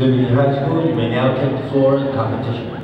Liberty High School, you may now take the floor in competition.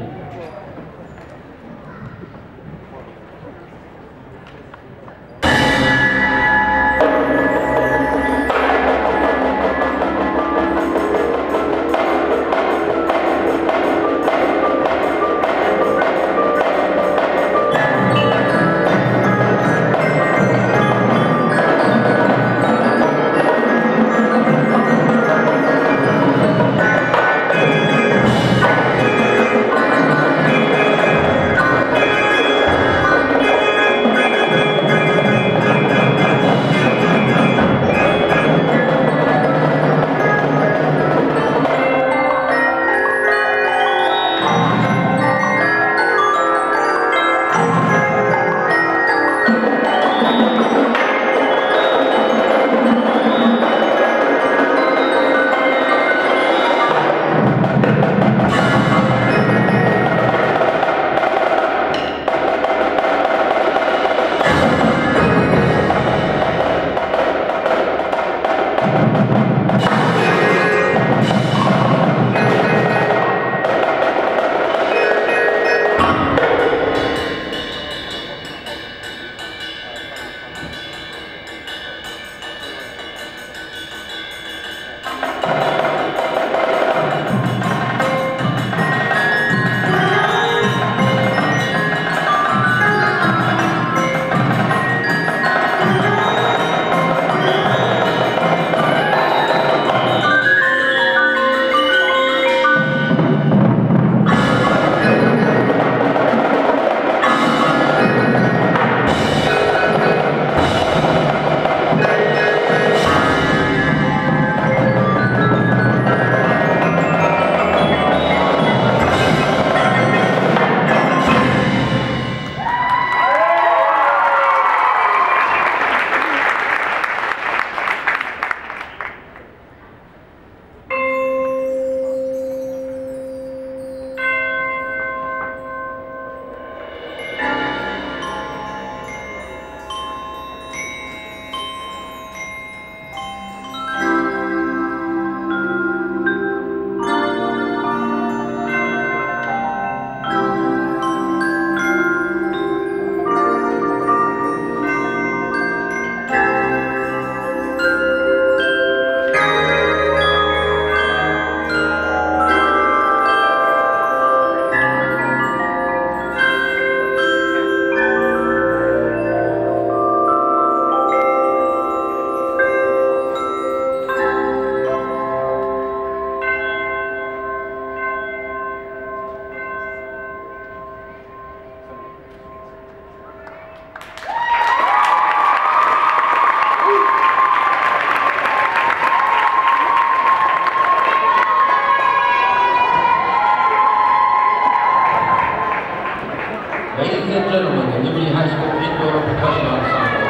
Ladies and gentlemen, the Liberty High School Indoor Percussion Ensemble.